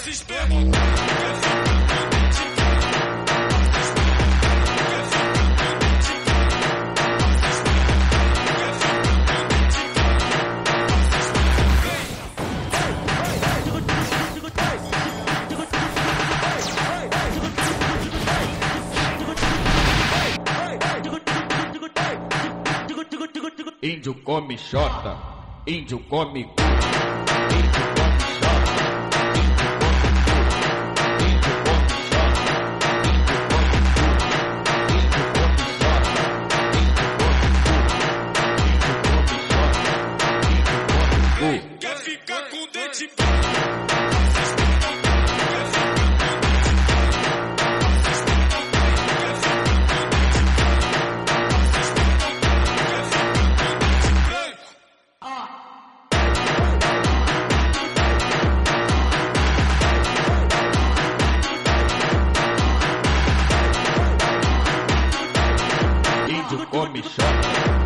esses Índio come xota, índio come. Ficar com dente Índio come xota,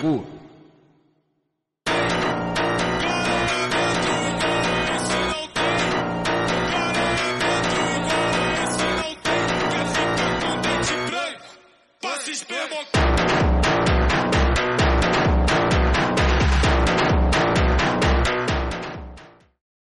العقول